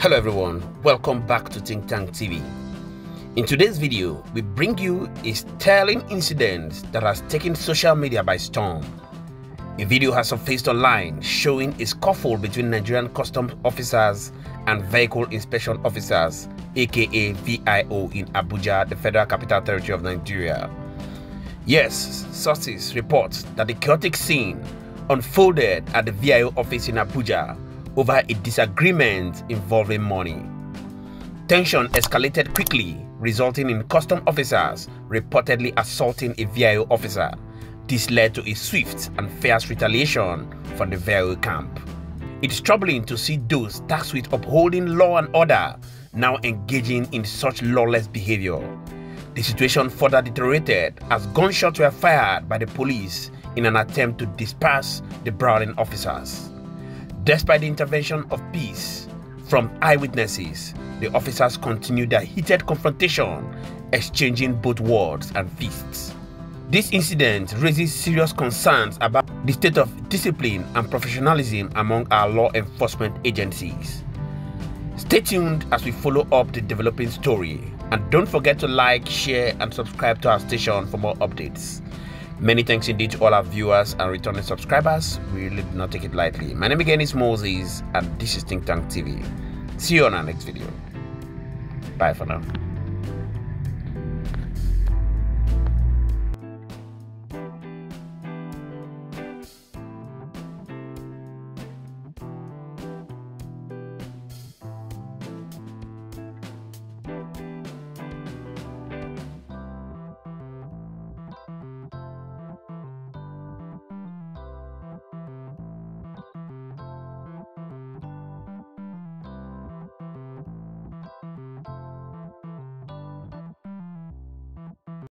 Hello everyone, welcome back to Think Tank TV. In today's video, we bring you a sterling incident that has taken social media by storm. A video has surfaced online showing a scuffle between Nigerian customs officers and vehicle inspection officers, aka VIO, in Abuja, the Federal Capital Territory of Nigeria. Yes, sources report that the chaotic scene unfolded at the VIO office in Abuja over a disagreement involving money. Tension escalated quickly, resulting in custom officers reportedly assaulting a VIO officer. This led to a swift and fierce retaliation from the VIO camp. It's troubling to see those tasked with upholding law and order now engaging in such lawless behavior. The situation further deteriorated as gunshots were fired by the police in an attempt to disperse the brawling officers. Despite the intervention of peace from eyewitnesses, the officers continued their heated confrontation, exchanging both words and fists. This incident raises serious concerns about the state of discipline and professionalism among our law enforcement agencies. Stay tuned as we follow up the developing story and don't forget to like, share and subscribe to our station for more updates. Many thanks indeed to all our viewers and returning subscribers. We really do not take it lightly. My name again is Moses and this is Think Tank TV. See you on our next video. Bye for now.